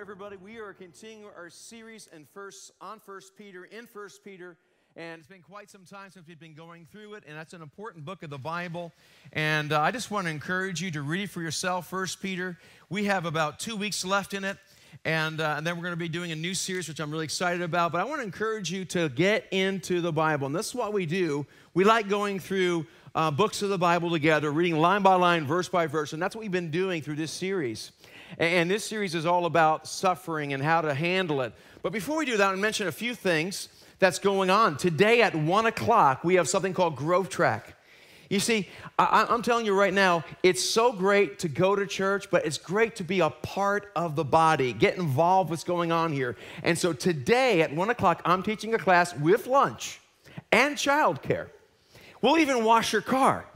everybody. We are continuing our series in first on First Peter in First Peter, and it's been quite some time since we've been going through it, and that's an important book of the Bible. And uh, I just want to encourage you to read it for yourself. First Peter. We have about two weeks left in it, and, uh, and then we're going to be doing a new series, which I'm really excited about. But I want to encourage you to get into the Bible, and this is what we do. We like going through. Uh, books of the Bible together, reading line by line, verse by verse, and that's what we've been doing through this series. And this series is all about suffering and how to handle it. But before we do that, I'll mention a few things that's going on. Today at 1 o'clock, we have something called Growth Track. You see, I, am telling you right now, it's so great to go to church, but it's great to be a part of the body, get involved with what's going on here. And so today at 1 o'clock, I'm teaching a class with lunch and childcare. We'll even wash your car.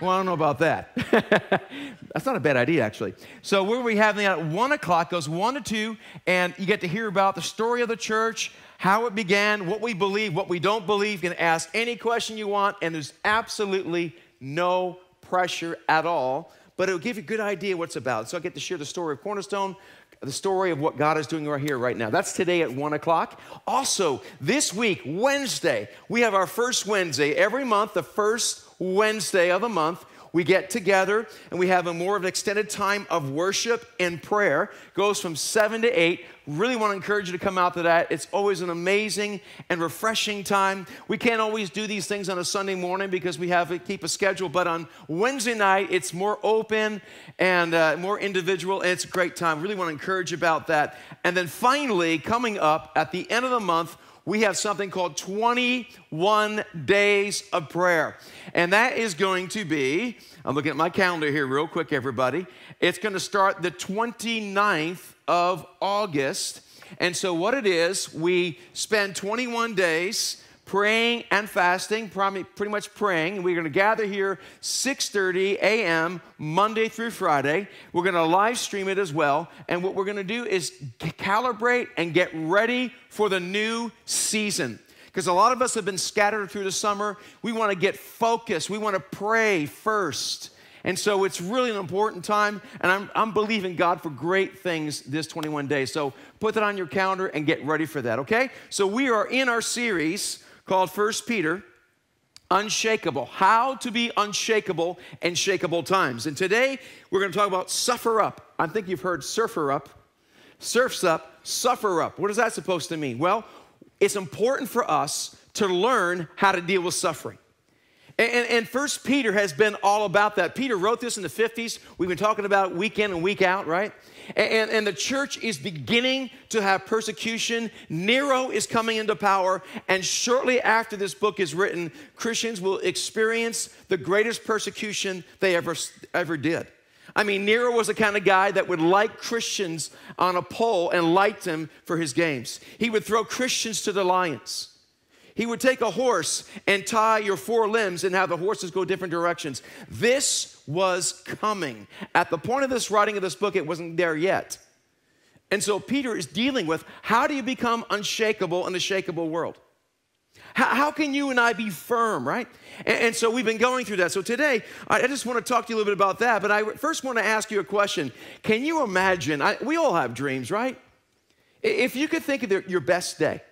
Well, I don't know about that. That's not a bad idea, actually. So, we're we having that at 1 o'clock, goes 1 to 2, and you get to hear about the story of the church, how it began, what we believe, what we don't believe. You can ask any question you want, and there's absolutely no pressure at all, but it'll give you a good idea what's about. So, I get to share the story of Cornerstone, the story of what God is doing right here, right now. That's today at 1 o'clock. Also, this week, Wednesday, we have our first Wednesday every month, the first Wednesday of the month, we get together and we have a more of an extended time of worship and prayer. Goes from 7 to 8. Really want to encourage you to come out to that. It's always an amazing and refreshing time. We can't always do these things on a Sunday morning because we have to keep a schedule, but on Wednesday night, it's more open and uh, more individual, and it's a great time. Really want to encourage you about that. And then finally, coming up at the end of the month, we have something called 21 days of prayer. And that is going to be, I'm looking at my calendar here real quick, everybody. It's going to start the 29th of August. And so, what it is, we spend 21 days praying and fasting, pretty much praying. We're going to gather here 6:30 a.m. Monday through Friday. We're going to live stream it as well, and what we're going to do is calibrate and get ready for the new season. Because a lot of us have been scattered through the summer. We want to get focused. We want to pray first. And so it's really an important time, and I'm, I'm believing God for great things this 21 days. So put that on your calendar and get ready for that, okay? So we are in our series called First Peter Unshakable. How to be unshakable in shakeable times. And today we're going to talk about suffer up. I think you've heard surfer up, surfs up, suffer up. What is that supposed to mean? Well, it's important for us to learn how to deal with suffering. And, and, First Peter has been all about that. Peter wrote this in the 50s. We've been talking about week in and week out, right? And, and the church is beginning to have persecution. Nero is coming into power. And shortly after this book is written, Christians will experience the greatest persecution they ever, ever did. I mean, Nero was the kind of guy that would light Christians on a pole and light them for his games. He would throw Christians to the lions. He would take a horse and tie your four limbs and have the horses go different directions. This was coming. At the point of this writing of this book, it wasn't there yet. And so Peter is dealing with how do you become unshakable in a shakable world? How, can you and I be firm, right? And, so we've been going through that. So today, I, just want to talk to you a little bit about that. But I first want to ask you a question. Can you imagine? I, we all have dreams, right? If you could think of your best day,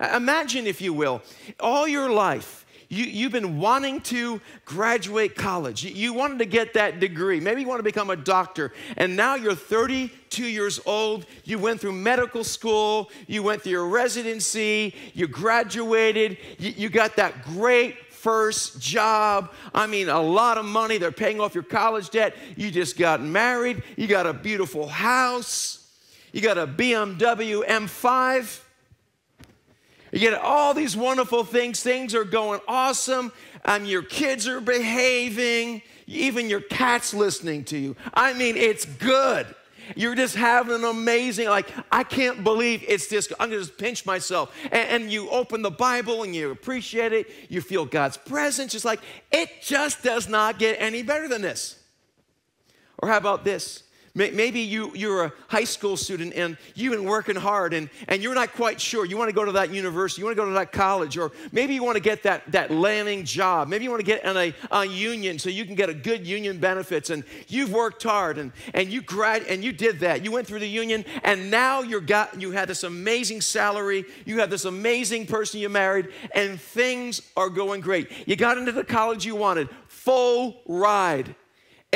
Imagine, if you will, all your life. You, have been wanting to graduate college. You, you wanted to get that degree. Maybe you want to become a doctor. And now you're 32 years old. You went through medical school. You went through your residency. You graduated. You, you got that great first job. I mean, a lot of money. They're paying off your college debt. You just got married. You got a beautiful house. You got a BMW M5. You get all these wonderful things. Things are going awesome. Um, your kids are behaving. Even your cat's listening to you. I mean, it's good. You're just having an amazing, like, I can't believe it's this. I'm gonna just pinch myself. And, and you open the Bible and you appreciate it. You feel God's presence. It's like, it just does not get any better than this. Or how about this? Maybe you, you're a high school student and you've been working hard and, and you're not quite sure. You want to go to that university, you want to go to that college, or maybe you want to get that, that landing job. Maybe you want to get in a, a union so you can get a good union benefits. And you've worked hard and, and you grad and you did that. You went through the union and now you're got you had this amazing salary, you have this amazing person you married, and things are going great. You got into the college you wanted, full ride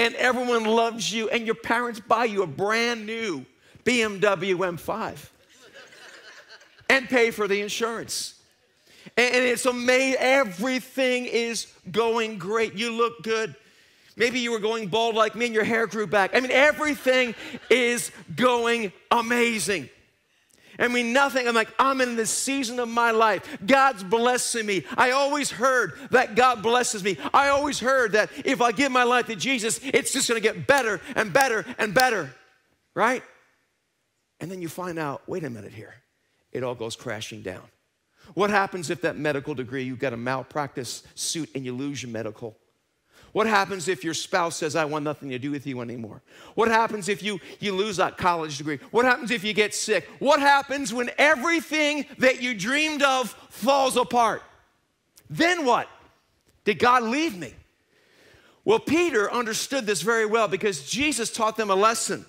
and everyone loves you, and your parents buy you a brand new BMW M5 and pay for the insurance. And it's amazing. Everything is going great. You look good. Maybe you were going bald like me and your hair grew back. I mean, everything is going amazing. I mean, nothing. I'm like, I'm in this season of my life. God's blessing me. I always heard that God blesses me. I always heard that if I give my life to Jesus, it's just going to get better and better and better, right? And then you find out, wait a minute here, it all goes crashing down. What happens if that medical degree, you got a malpractice suit and you lose your medical? What happens if your spouse says, I want nothing to do with you anymore? What happens if you, you lose that college degree? What happens if you get sick? What happens when everything that you dreamed of falls apart? Then what? Did God leave me? Well, Peter understood this very well because Jesus taught them a lesson.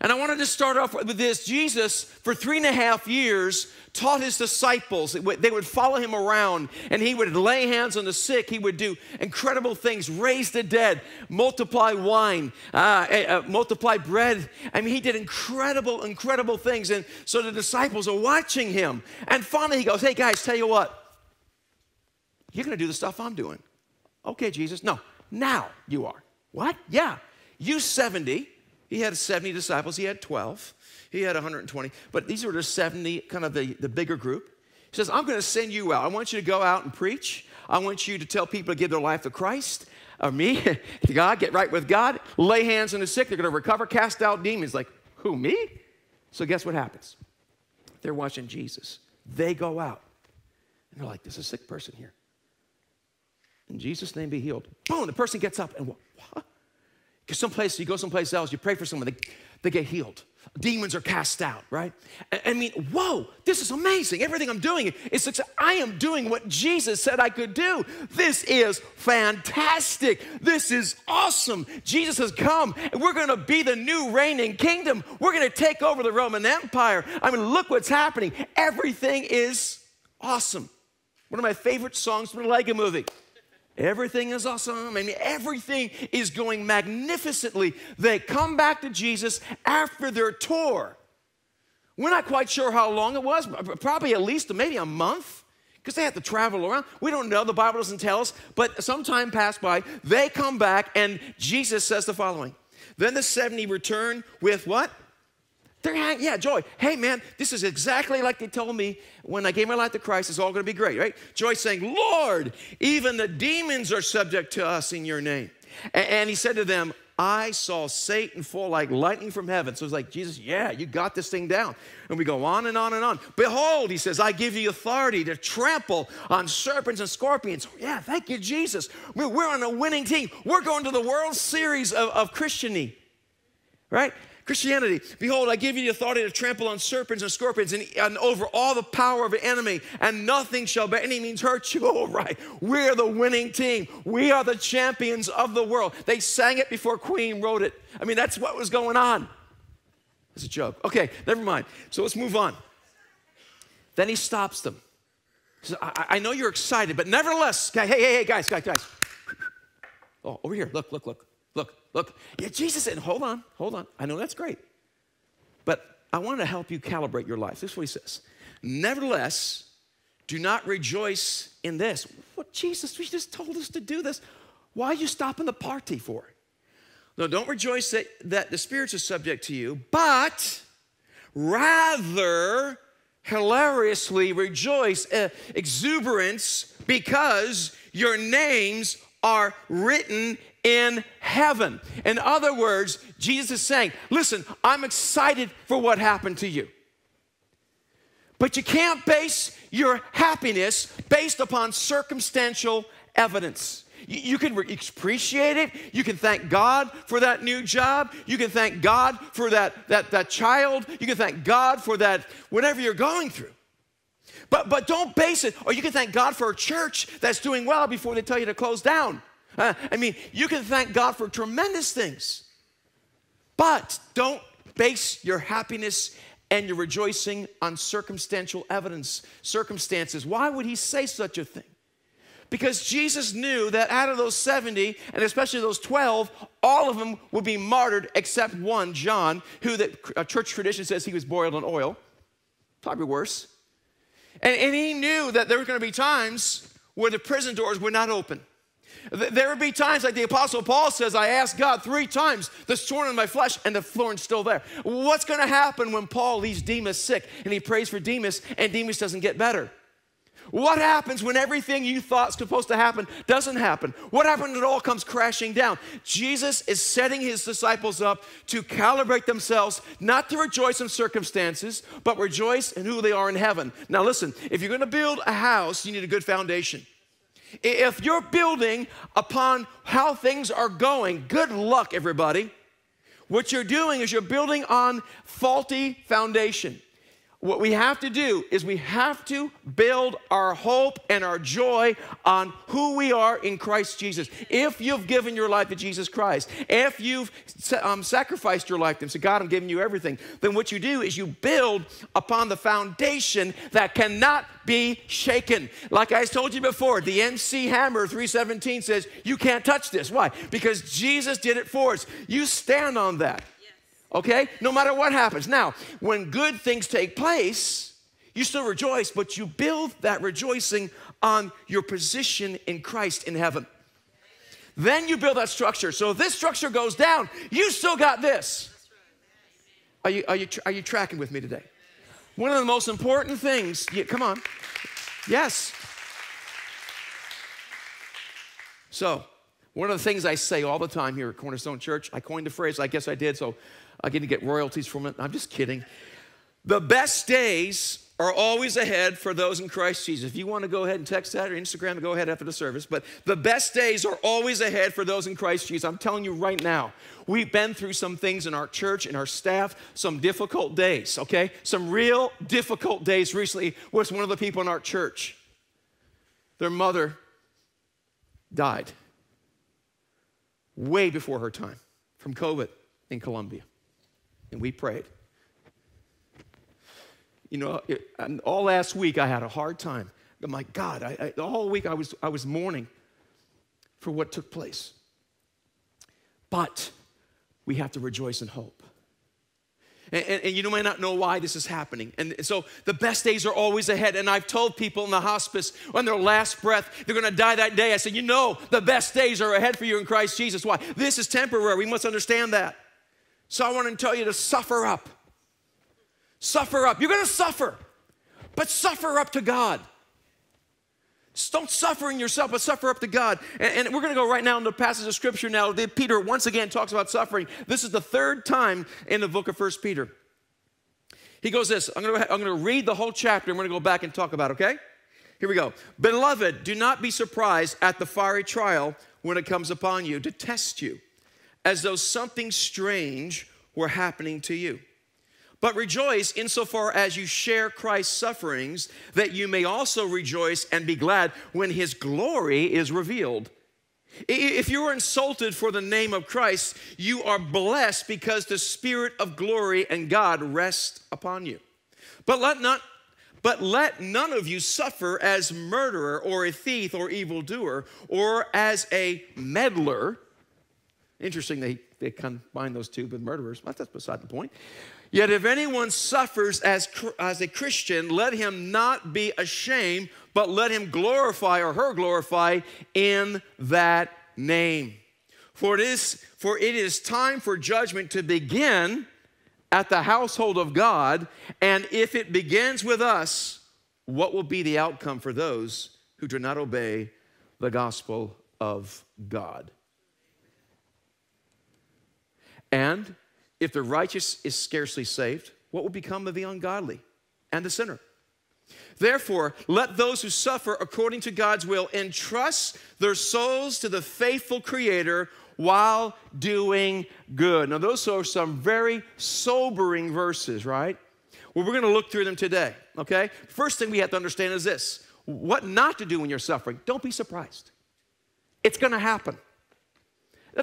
And I wanted to start off with this. Jesus, for three and a half years, taught his disciples. They would follow him around and he would lay hands on the sick. He would do incredible things, raise the dead, multiply wine, uh, uh, multiply bread. I mean, he did incredible, incredible things. And so the disciples are watching him. And finally, he goes, Hey, guys, tell you what, you're going to do the stuff I'm doing. Okay, Jesus. No, now you are. What? Yeah. You 70 he had 70 disciples, he had 12, he had 120, but these were the 70, kind of the, the bigger group. He says, I'm going to send you out. I want you to go out and preach. I want you to tell people to give their life to Christ or me, to God, get right with God, lay hands on the sick. They're going to recover, cast out demons. Like, who, me? So, guess what happens? They're watching Jesus. They go out and they're like, there's a sick person here. In Jesus' name be healed. Boom, the person gets up and what? Someplace, you go someplace else, you pray for someone, they, they get healed. Demons are cast out, right? I, I mean, whoa, this is amazing. Everything I'm doing is success. I am doing what Jesus said I could do. This is fantastic. This is awesome. Jesus has come, and we're going to be the new reigning kingdom. We're going to take over the Roman Empire. I mean, look what's happening. Everything is awesome. One of my favorite songs from the Lego movie. Everything is awesome. I mean, everything is going magnificently. They come back to Jesus after their tour. We're not quite sure how long it was, probably at least maybe a month, because they had to travel around. We don't know, the Bible doesn't tell us, but some time passed by. They come back, and Jesus says the following Then the 70 return with what? They're hang- yeah, joy. Hey, man, this is exactly like they told me when I gave my life to Christ. It's all going to be great, right? Joy saying, Lord, even the demons are subject to us in your name. And, and he said to them, I saw Satan fall like lightning from heaven. So it's like, Jesus, yeah, you got this thing down. And we go on and on and on. Behold, he says, I give you authority to trample on serpents and scorpions. Yeah, thank you, Jesus. We're, on a winning team. We're going to the World Series of, of Christianity, right? Christianity, behold, I give you the authority to trample on serpents and scorpions and, and, over all the power of an enemy, and nothing shall by any means hurt you. All right, we're the winning team. We are the champions of the world. They sang it before Queen wrote it. I mean, that's what was going on. It's a joke. Okay, never mind. So let's move on. Then he stops them. He says, I, I know you're excited, but nevertheless, hey, hey, hey, guys, guys, guys. Oh, over here, look, look, look. Look, look, yeah, Jesus said, hold on, hold on. I know that's great. But I want to help you calibrate your life. This is what he says. Nevertheless, do not rejoice in this. What Jesus, we just told us to do this. Why are you stopping the party for? No, don't rejoice that, that the spirits are subject to you, but rather hilariously rejoice, uh, exuberance, because your names are written in heaven. In other words, Jesus is saying, Listen, I'm excited for what happened to you. But you can't base your happiness based upon circumstantial evidence. You, can appreciate it. You can thank God for that new job. You can thank God for that, that, that child. You can thank God for that, whatever you're going through. But, but don't base it, or you can thank God for a church that's doing well before they tell you to close down. Uh, I mean, you can thank God for tremendous things. But don't base your happiness and your rejoicing on circumstantial evidence, circumstances. Why would he say such a thing? Because Jesus knew that out of those 70, and especially those 12, all of them would be martyred except one, John, who the church tradition says he was boiled in oil. Probably worse. And, and he knew that there were going to be times where the prison doors would not open. There would be times, like the Apostle Paul says, I asked God three times, the thorn in my flesh, and the thorn's still there. What's going to happen when Paul leaves Demas sick and he prays for Demas and Demas doesn't get better? What happens when everything you thought was supposed to happen doesn't happen? What happens when it all comes crashing down? Jesus is setting his disciples up to calibrate themselves, not to rejoice in circumstances, but rejoice in who they are in heaven. Now, listen, if you're going to build a house, you need a good foundation. If you're building upon how things are going, good luck, everybody. What you're doing is you're building on faulty foundation. What we have to do is we have to build our hope and our joy on who we are in Christ Jesus. If you've given your life to Jesus Christ, if you've um, sacrificed your life to Him, so God, I'm giving you everything, then what you do is you build upon the foundation that cannot be shaken. Like I told you before, the MC Hammer 317 says, You can't touch this. Why? Because Jesus did it for us. You stand on that okay? No matter what happens. Now, when good things take place, you still rejoice, but you build that rejoicing on your position in Christ in heaven. Then you build that structure. So if this structure goes down, you still got this. Are you, are you, are you tracking with me today? One of the most important things, yeah, come on. Yes. So, one of the things I say all the time here at Cornerstone Church, I coined the phrase, I guess I did, so I get to get royalties from it. I'm just kidding. The best days are always ahead for those in Christ Jesus. If you want to go ahead and text that or Instagram, go ahead after the service. But the best days are always ahead for those in Christ Jesus. I'm telling you right now, we've been through some things in our church and our staff, some difficult days, okay? Some real difficult days recently was one of the people in our church. Their mother died way before her time from COVID in Colombia and we prayed. You know, all last week I had a hard time. I'm God, I, I, the whole week I was, I was mourning for what took place. But we have to rejoice in hope. And, and, and, you might not know why this is happening. And so the best days are always ahead. And I've told people in the hospice on their last breath, they're going to die that day. I said, You know, the best days are ahead for you in Christ Jesus. Why? This is temporary. We must understand that. So I want to tell you to suffer up. Suffer up. You're going to suffer, but suffer up to God. Don't suffer in yourself, but suffer up to God. And, and we're going to go right now into the passage of scripture now. Peter once again talks about suffering. This is the third time in the book of First Peter. He goes this. I'm going to, I'm going to read the whole chapter. I'm going to go back and talk about. It, okay. Here we go. Beloved, do not be surprised at the fiery trial when it comes upon you to test you as though something strange were happening to you. But rejoice insofar as you share Christ's sufferings, that you may also rejoice and be glad when his glory is revealed. If you are insulted for the name of Christ, you are blessed because the Spirit of glory and God rests upon you. But let not but let none of you suffer as murderer or a thief or evildoer or as a meddler Interesting, they, they combine those two with murderers. But that's beside the point. Yet if anyone suffers as, as a Christian, let him not be ashamed, but let him glorify or her glorify in that name. For it is, for it is time for judgment to begin at the household of God, and if it begins with us, what will be the outcome for those who do not obey the gospel of God? And if the righteous is scarcely saved, what will become of the ungodly and the sinner? Therefore, let those who suffer according to God's will entrust their souls to the faithful Creator while doing good. Now, those are some very sobering verses, right? Well, we're going to look through them today, okay? First thing we have to understand is this what not to do when you're suffering. Don't be surprised, it's going to happen.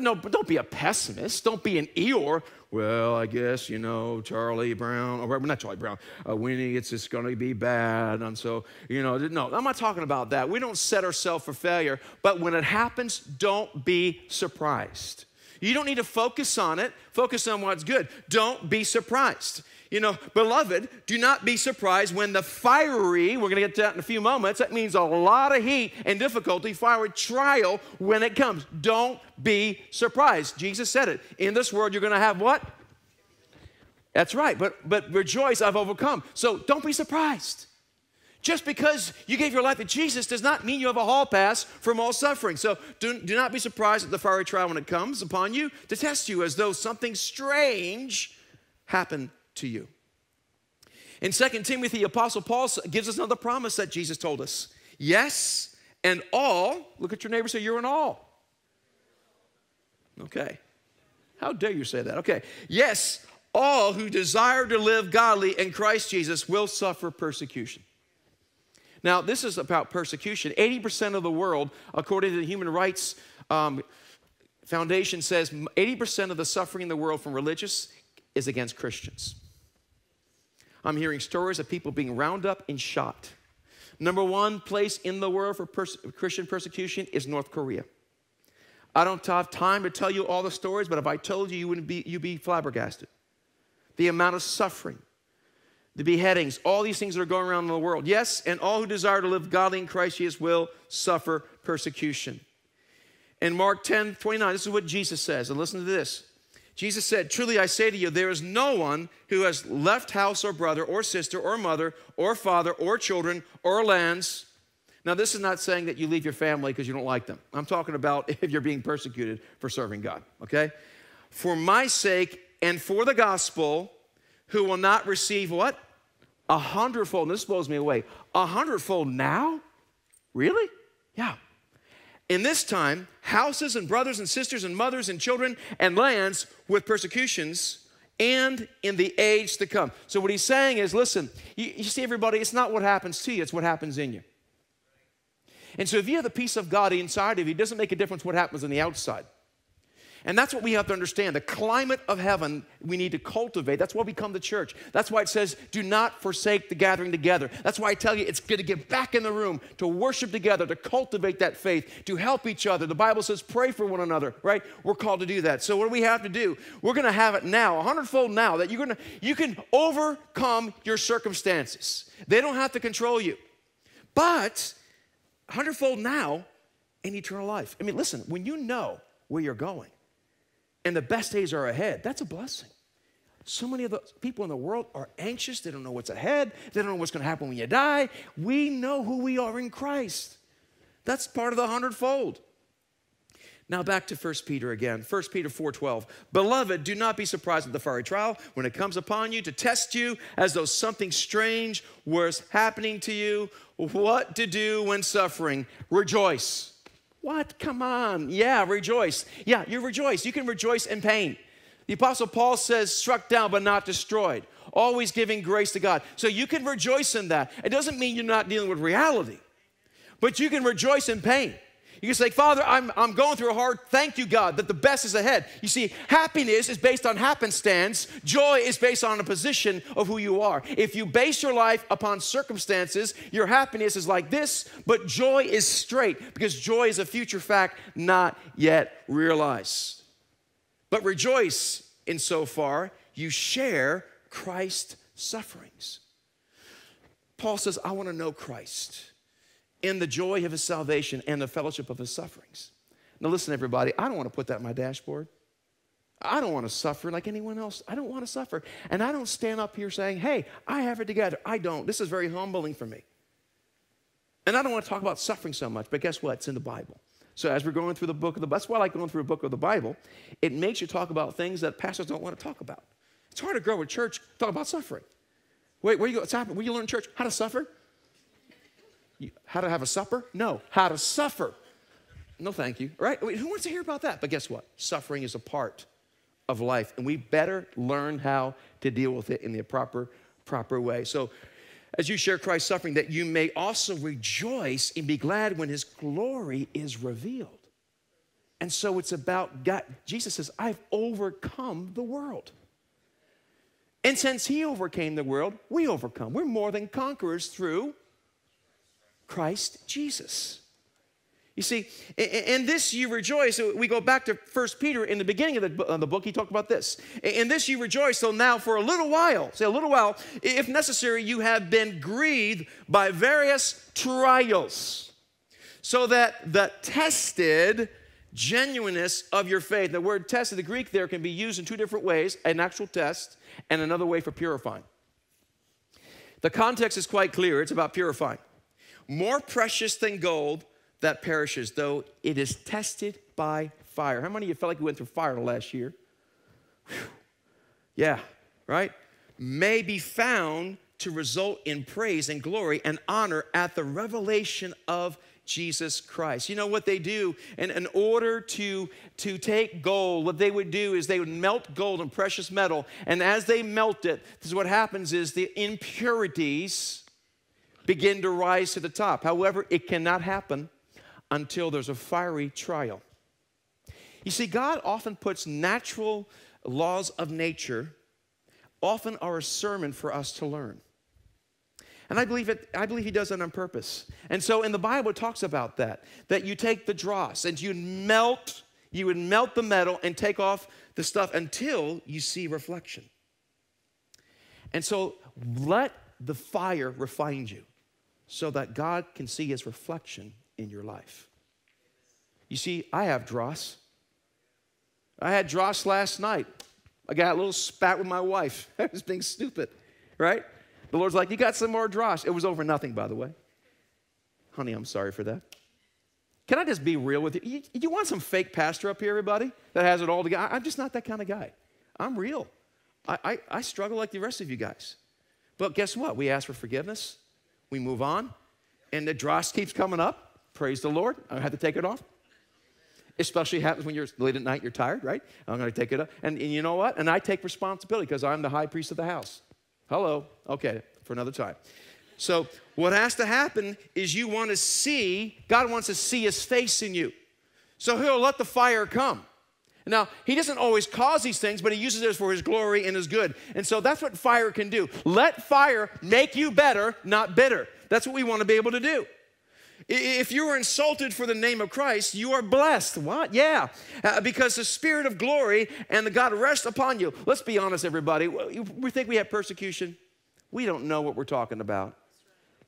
No, don't be a pessimist. Don't be an Eeyore. Well, I guess, you know, Charlie Brown, or not Charlie Brown, uh, Winnie, it's just going to be bad. And so, you know, no, I'm not talking about that. We don't set ourselves for failure. But when it happens, don't be surprised. You don't need to focus on it, focus on what's good. Don't be surprised. You know, beloved, do not be surprised when the fiery, we're going to get to that in a few moments, that means a lot of heat and difficulty, fiery trial when it comes. Don't be surprised. Jesus said it. In this world, you're going to have what? That's right, but, but rejoice, I've overcome. So don't be surprised. Just because you gave your life to Jesus does not mean you have a hall pass from all suffering. So do, do not be surprised at the fiery trial when it comes upon you to test you as though something strange happened to you. In 2 Timothy, Apostle Paul gives us another promise that Jesus told us. Yes, and all, look at your neighbor say, You're an all. Okay. How dare you say that? Okay. Yes, all who desire to live godly in Christ Jesus will suffer persecution. Now, this is about persecution. 80% of the world, according to the Human Rights um, Foundation, says 80% of the suffering in the world from religious is against Christians. I'm hearing stories of people being rounded up and shot. Number one place in the world for pers- Christian persecution is North Korea. I don't have time to tell you all the stories, but if I told you, you wouldn't be, you'd be flabbergasted. The amount of suffering, the beheadings, all these things that are going around in the world. Yes, and all who desire to live godly in Christ Jesus will suffer persecution. In Mark 10 29, this is what Jesus says, and listen to this. Jesus said, Truly I say to you, there is no one who has left house or brother or sister or mother or father or children or lands. Now, this is not saying that you leave your family because you don't like them. I'm talking about if you're being persecuted for serving God, okay? For my sake and for the gospel, who will not receive what? A hundredfold. This blows me away. A hundredfold now? Really? Yeah in this time houses and brothers and sisters and mothers and children and lands with persecutions and in the age to come. So, what he's saying is listen, you, you, see, everybody, it's not what happens to you, it's what happens in you. And so, if you have the peace of God inside of you, it doesn't make a difference what happens on the outside. And that's what we have to understand. The climate of heaven we need to cultivate. That's why we come to church. That's why it says, do not forsake the gathering together. That's why I tell you it's good to get back in the room, to worship together, to cultivate that faith, to help each other. The Bible says, pray for one another, right? We're called to do that. So what do we have to do? We're going to have it now, a hundredfold now, that you're going to, you can overcome your circumstances. They don't have to control you. But a hundredfold now in eternal life. I mean, listen, when you know where you're going, and the best days are ahead. That's a blessing. So many of the people in the world are anxious. They don't know what's ahead. They don't know what's going to happen when you die. We know who we are in Christ. That's part of the hundredfold. Now back to 1 Peter again. 1 Peter 4:12. Beloved, do not be surprised at the fiery trial when it comes upon you to test you as though something strange was happening to you. What to do when suffering? Rejoice. What? Come on. Yeah, rejoice. Yeah, you rejoice. You can rejoice in pain. The Apostle Paul says, struck down but not destroyed, always giving grace to God. So you can rejoice in that. It doesn't mean you're not dealing with reality, but you can rejoice in pain. You can say, Father, I'm, I'm going through a hard, thank you, God, that the best is ahead. You see, happiness is based on happenstance, joy is based on a position of who you are. If you base your life upon circumstances, your happiness is like this, but joy is straight because joy is a future fact not yet realized. But rejoice in so far you share Christ's sufferings. Paul says, I want to know Christ in the joy of his salvation and the fellowship of his sufferings. Now, listen, everybody, I don't want to put that in my dashboard. I don't want to suffer like anyone else. I don't want to suffer. And I don't stand up here saying, hey, I have it together. I don't. This is very humbling for me. And I don't want to talk about suffering so much, but guess what? It's in the Bible. So as we're going through the book of the Bible, that's why I like going through a book of the Bible. It makes you talk about things that pastors don't want to talk about. It's hard to grow a church, talk about suffering. Wait, where you go? What's happening? Where you learn church? How to suffer? How to have a supper? No. How to suffer? No, thank you. Right? Who wants to hear about that? But guess what? Suffering is a part of life, and we better learn how to deal with it in the proper, proper way. So, as you share Christ's suffering, that you may also rejoice and be glad when his glory is revealed. And so it's about God. Jesus says, I've overcome the world. And since he overcame the world, we overcome. We're more than conquerors through Christ Jesus. You see, in this you rejoice. We go back to First Peter in the beginning of the, book, he talked about this. In this you rejoice, so now for a little while, say a little while, if necessary, you have been grieved by various trials, so that the tested genuineness of your faith. The word test in the Greek there can be used in two different ways an actual test and another way for purifying. The context is quite clear it's about purifying. More precious than gold that perishes, though it is tested by fire. How many of you felt like you went through fire last year? Whew. Yeah, right? May be found to result in praise and glory and honor at the revelation of Jesus Christ. You know what they do? And in order to, to take gold, what they would do is they would melt gold and precious metal. And as they melt it, this is what happens is the impurities begin to rise to the top. However, it cannot happen until there's a fiery trial. You see, God often puts natural laws of nature, often are a sermon for us to learn. And I believe it, I believe he does it on purpose. And so in the Bible it talks about that, that you take the dross and you melt, you would melt the metal and take off the stuff until you see reflection. And so let the fire refine you so that God can see his reflection in your life. You see, I have dross. I had dross last night. I got a little spat with my wife. I was being stupid, right? The Lord's like, You got some more dross. It was over nothing, by the way. Honey, I'm sorry for that. Can I just be real with you? You, you want some fake pastor up here, everybody, that has it all together? I'm just not that kind of guy. I'm real. I, I, I struggle like the rest of you guys. But guess what? We ask for forgiveness, we move on, and the dross keeps coming up. Praise the Lord. I had to take it off. Especially happens when you're late at night, you're tired, right? I'm going to take it up. And, and you know what? And I take responsibility because I'm the high priest of the house. Hello. Okay, for another time. So, what has to happen is you want to see, God wants to see his face in you. So, he'll let the fire come. Now, he doesn't always cause these things, but he uses it for his glory and his good. And so that's what fire can do. Let fire make you better, not bitter. That's what we want to be able to do. If you are insulted for the name of Christ, you are blessed. What? Yeah, uh, because the Spirit of glory and the God rests upon you. Let's be honest, everybody. We think we have persecution. We don't know what we're talking about.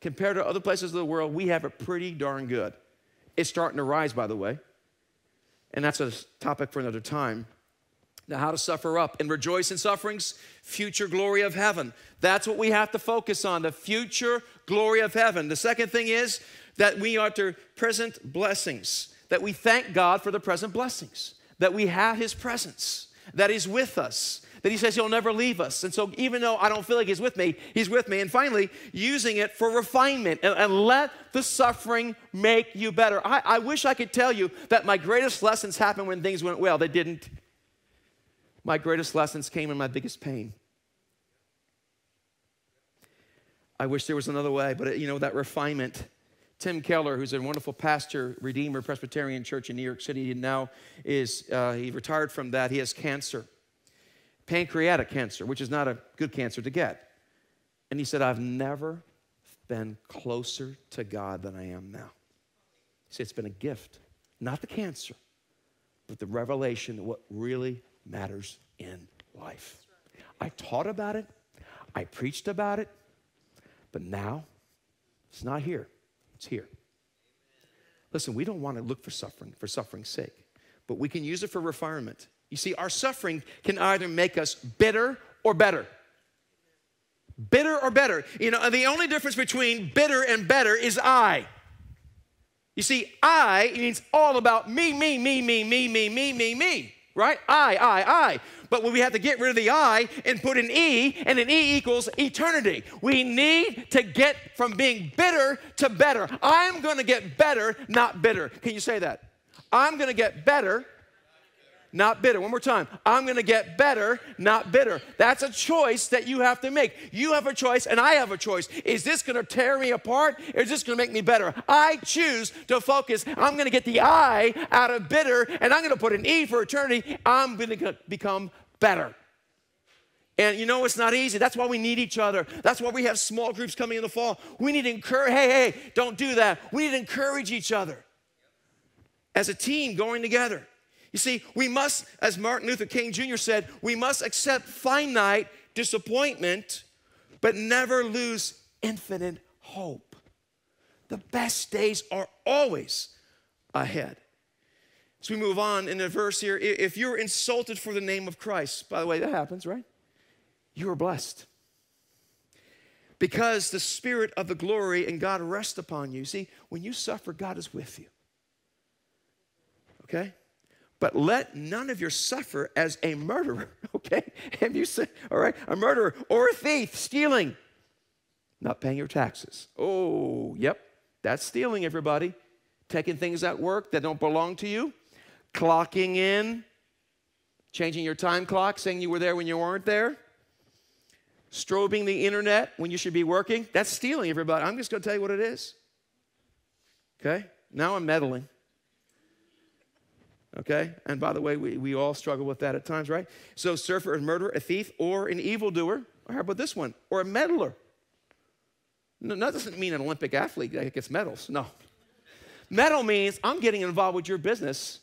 Compared to other places of the world, we have it pretty darn good. It's starting to rise, by the way. And that's a topic for another time. Now, how to suffer up and rejoice in sufferings, future glory of heaven. That's what we have to focus on the future glory of heaven. The second thing is that we are to present blessings, that we thank God for the present blessings, that we have His presence, that He's with us, that He says He'll never leave us. And so, even though I don't feel like He's with me, He's with me. And finally, using it for refinement and, and let the suffering make you better. I, I wish I could tell you that my greatest lessons happened when things went well. They didn't. My greatest lessons came in my biggest pain. I wish there was another way, but you know, that refinement Tim Keller, who's a wonderful pastor, Redeemer Presbyterian Church in New York City, and now is uh, he retired from that. He has cancer, pancreatic cancer, which is not a good cancer to get. And he said, "I've never been closer to God than I am now." He said, "It's been a gift, not the cancer, but the revelation of what really matters in life." I taught about it, I preached about it, but now it's not here. It's here. Listen, we don't want to look for suffering for suffering's sake, but we can use it for refinement. You see, our suffering can either make us bitter or better. Bitter or better. You know, the only difference between bitter and better is I. You see, I means all about me, me, me, me, me, me, me, me, me, right? I, I, I. But we have to get rid of the I and put an E, and an E equals eternity. We need to get from being bitter to better. I'm to get better, not bitter. Can you say that? I'm to get better, not bitter. One more time. I'm going to get better, not bitter. That's a choice that you have to make. You have a choice, and I have a choice. Is this going to tear me apart, or is this going to make me better? I choose to focus. I'm going to get the I out of bitter, and I'm going to put an E for eternity. I'm going to become better. And you know, it's not easy. That's why we need each other. That's why we have small groups coming in the fall. We need to encourage, hey, hey, don't do that. We need to encourage each other as a team going together. You see, we must, as Martin Luther King Jr. said, we must accept finite disappointment, but never lose infinite hope. The best days are always ahead. As we move on in the verse here, if you're insulted for the name of Christ, by the way, that happens, right? You are blessed. Because the Spirit of the glory and God rests upon you. See, when you suffer, God is with you. Okay? But let none of you suffer as a murderer, okay? Have you said, all right, a murderer or a thief, stealing, not paying your taxes. Oh, yep, that's stealing, everybody. Taking things at work that don't belong to you, clocking in, changing your time clock, saying you were there when you weren't there, strobing the internet when you should be working. That's stealing, everybody. I'm just gonna tell you what it is. Okay? Now I'm meddling. Okay? And by the way, we, we all struggle with that at times, right? So, surfer, a murderer, a thief, or an evildoer. How about this one? Or a meddler. No, that doesn't mean an Olympic athlete that gets medals. No. Meddle means I'm getting involved with your business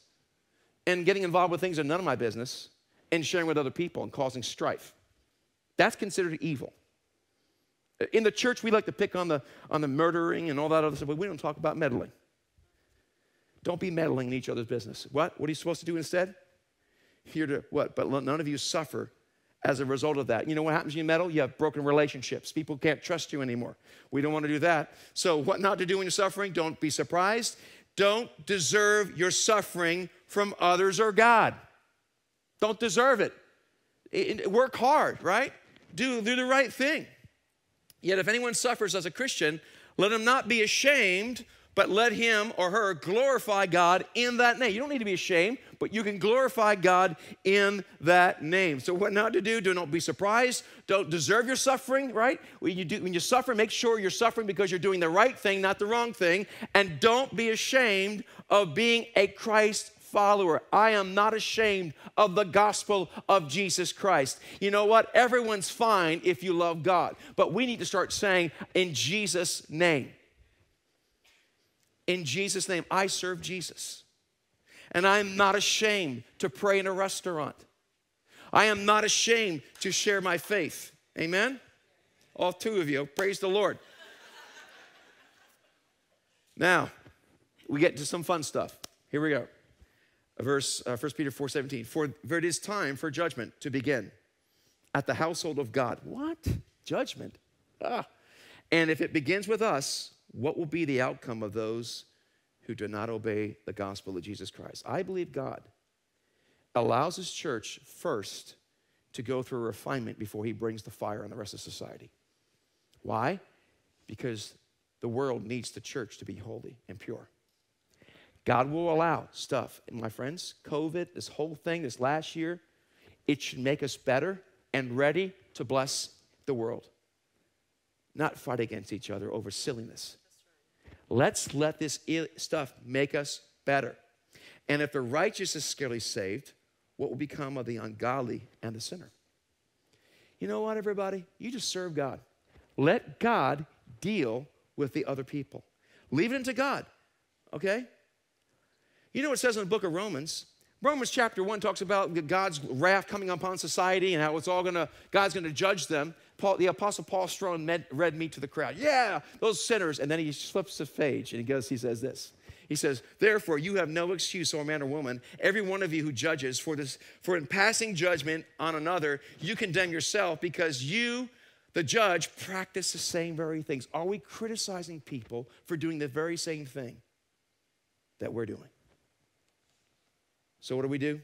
and getting involved with things that are none of my business and sharing with other people and causing strife. That's considered evil. In the church, we like to pick on the, on the murdering and all that other stuff, but we don't talk about meddling. Don't be meddling in each other's business. What? What are you supposed to do instead? Here to what? But none of you suffer as a result of that. You know what happens when you meddle? You have broken relationships. People can't trust you anymore. We don't want to do that. So, what not to do when you're suffering? Don't be surprised. Don't deserve your suffering from others or God. Don't deserve it. work hard, right? Do, do the right thing. Yet, if anyone suffers as a Christian, let him not be ashamed but let him or her glorify God in that name. You don't need to be ashamed, but you can glorify God in that name. So, what not to do? Do not be surprised. Don't deserve your suffering, right? When you, do, when you suffer, make sure you're suffering because you're doing the right thing, not the wrong thing. And don't be ashamed of being a Christ follower. I am not ashamed of the gospel of Jesus Christ. You know what? Everyone's fine if you love God, but we need to start saying, in Jesus' name in Jesus' name. I serve Jesus. And I am not ashamed to pray in a restaurant. I am not ashamed to share my faith. Amen? All two of you. Praise the Lord. Now, we get to some fun stuff. Here we go. Verse uh, 1 Peter 4 17. For, for it is time for judgment to begin at the household of God. What? Judgment? Ah. And if it begins with us, what will be the outcome of those who do not obey the gospel of Jesus Christ? I believe God allows his church first to go through a refinement before he brings the fire on the rest of society. Why? Because the world needs the church to be holy and pure. God will allow stuff. And my friends, COVID, this whole thing, this last year, it should make us better and ready to bless the world, not fight against each other over silliness. Let's let this stuff make us better. And if the righteous is scarcely saved, what will become of the ungodly and the sinner? You know what, everybody? You just serve God. Let God deal with the other people. Leave it into God, okay? You know what it says in the book of Romans? Romans chapter 1 talks about God's wrath coming upon society and how it's all gonna, God's gonna judge them. Paul, the Apostle Paul Strong read me to the crowd. Yeah, those sinners. And then he flips the page and he goes, he says this. He says, Therefore, you have no excuse, O man or woman, every one of you who judges, for this, for in passing judgment on another, you condemn yourself because you, the judge, practice the same very things. Are we criticizing people for doing the very same thing that we're doing? So what do we do?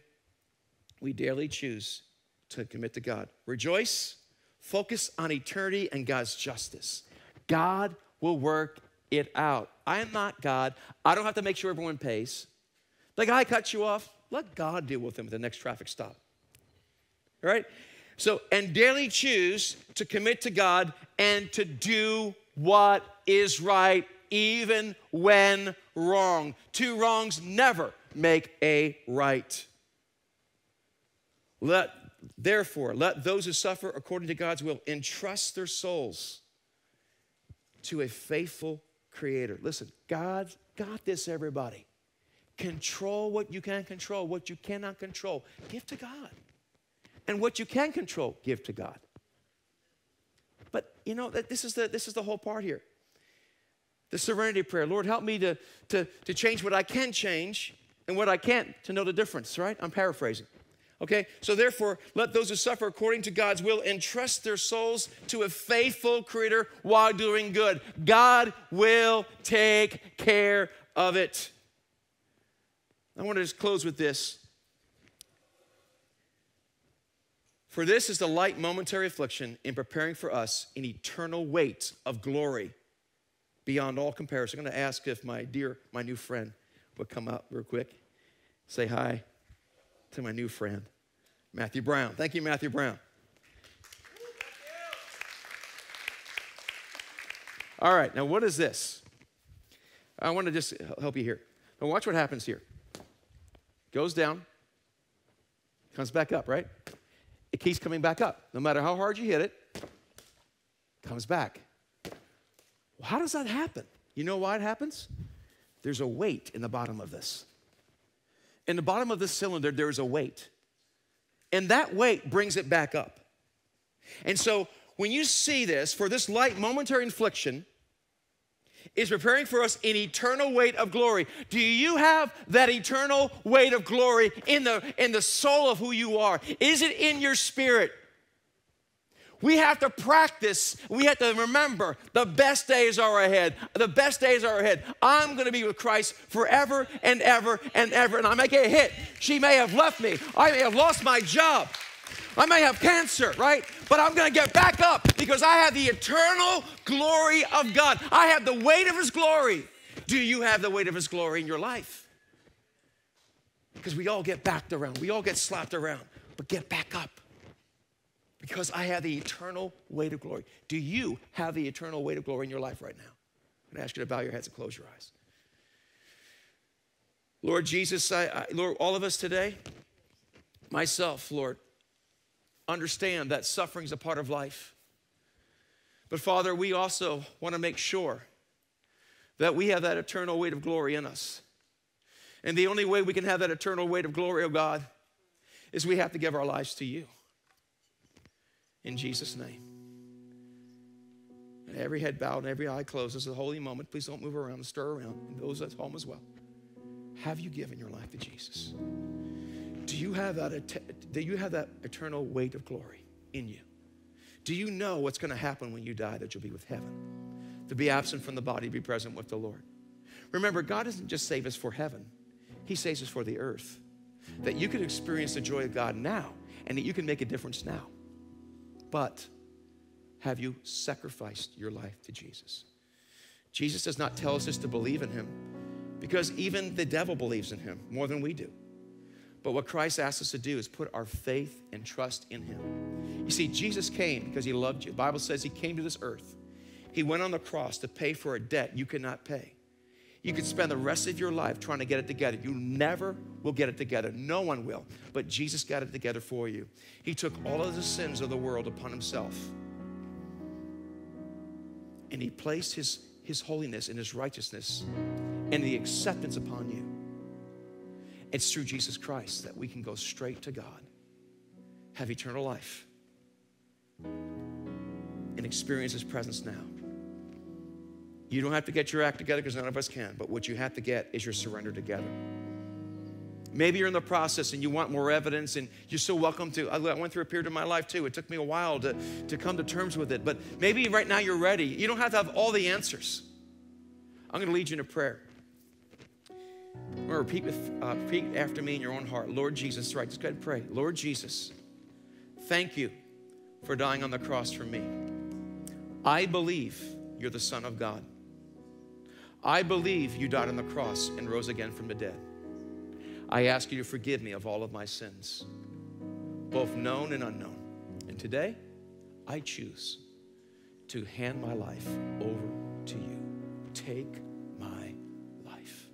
we daily choose to commit to God. Rejoice, focus on eternity and God's justice. God will work it out. I am not God. I don't have to make sure everyone pays. The guy cuts you off, let God deal with him at the next traffic stop. All right? So, and daily choose to commit to God and to do what is right, even when wrong. Two wrongs never make a right. Let therefore let those who suffer according to God's will entrust their souls to a faithful creator. Listen, God's got this everybody. Control what you can control, what you cannot control. Give to God. And what you can control, give to God. But you know, that this is the, this is the whole part here. The serenity prayer. Lord, help me to, to, to change what I can change and what I can't to know the difference, right? I'm paraphrasing. Okay, so therefore, let those who suffer according to God's will entrust their souls to a faithful Creator while doing good. God will take care of it. I want to just close with this. For this is the light momentary affliction in preparing for us an eternal weight of glory beyond all comparison. I'm going to ask if my dear, my new friend would come up real quick. Say hi to my new friend, Matthew Brown. Thank you, Matthew Brown. All right, now what is this? I want to just help you here. Now, watch what happens here. Goes down, comes back up, right? It keeps coming back up. No matter how hard you hit it, comes back. Well, how does that happen? You know why it happens? There's a weight in the bottom of this. In the bottom of this cylinder, there's a weight. And that weight brings it back up. And so when you see this, for this light momentary infliction is preparing for us an eternal weight of glory. Do you have that eternal weight of glory in the, in the soul of who you are? Is it in your spirit? We have to practice. We have to remember the best days are ahead. The best days are ahead. I'm going to be with Christ forever and ever and ever. And I may get hit. She may have left me. I may have lost my job. I may have cancer, right? But I'm going to get back up because I have the eternal glory of God. I have the weight of His glory. Do you have the weight of His glory in your life? Because we all get backed around, we all get slapped around, but get back up because I have the eternal weight of glory. Do you have the eternal weight of glory in your life right now? I'm going to ask you to bow your heads and close your eyes. Lord Jesus, I, I, Lord, all of us today, myself, Lord, understand that suffering is a part of life. But Father, we also want to make sure that we have that eternal weight of glory in us. And the only way we can have that eternal weight of glory, oh God, is we have to give our lives to you in Jesus' name. And every head bowed and every eye closed. This is a holy moment. Please don't move around and stir around. And those at home as well. Have you given your life to Jesus? Do you have that, do you have that eternal weight of glory in you? Do you know what's going to happen when you die that you'll be with heaven? To be absent from the body, be present with the Lord. Remember, God doesn't just save us for heaven, He saves us for the earth. That you can experience the joy of God now and that you can make a difference now. But have you sacrificed your life to Jesus? Jesus does not tell us just to believe in him because even the devil believes in him more than we do. But what Christ asks us to do is put our faith and trust in him. You see, Jesus came because he loved you. The Bible says he came to this earth. He went on the cross to pay for a debt you could not pay. You could spend the rest of your life trying to get it together. You never will get it together. No one will. But Jesus got it together for you. He took all of the sins of the world upon himself. And he placed his, his holiness and his righteousness and the acceptance upon you. It's through Jesus Christ that we can go straight to God, have eternal life, and experience his presence now. You don't have to get your act together because none of us can, but what you have to get is your surrender together. Maybe you're in the process and you want more evidence, and you're so welcome to. I went through a period of my life too. It took me a while to, to come to terms with it, but maybe right now you're ready. You don't have to have all the answers. I'm going to lead you in a prayer. Remember, repeat, with, uh, repeat after me in your own heart. Lord Jesus, right, just go ahead and pray. Lord Jesus, thank you for dying on the cross for me. I believe you're the Son of God. I believe you died on the cross and rose again from the dead. I ask you to forgive me of all of my sins, both known and unknown. And today, I choose to hand my life over to you. Take my life.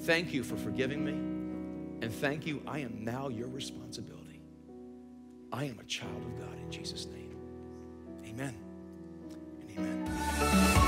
Thank you for forgiving me, and thank you, I am now your responsibility. I am a child of God in Jesus' name. Amen and amen.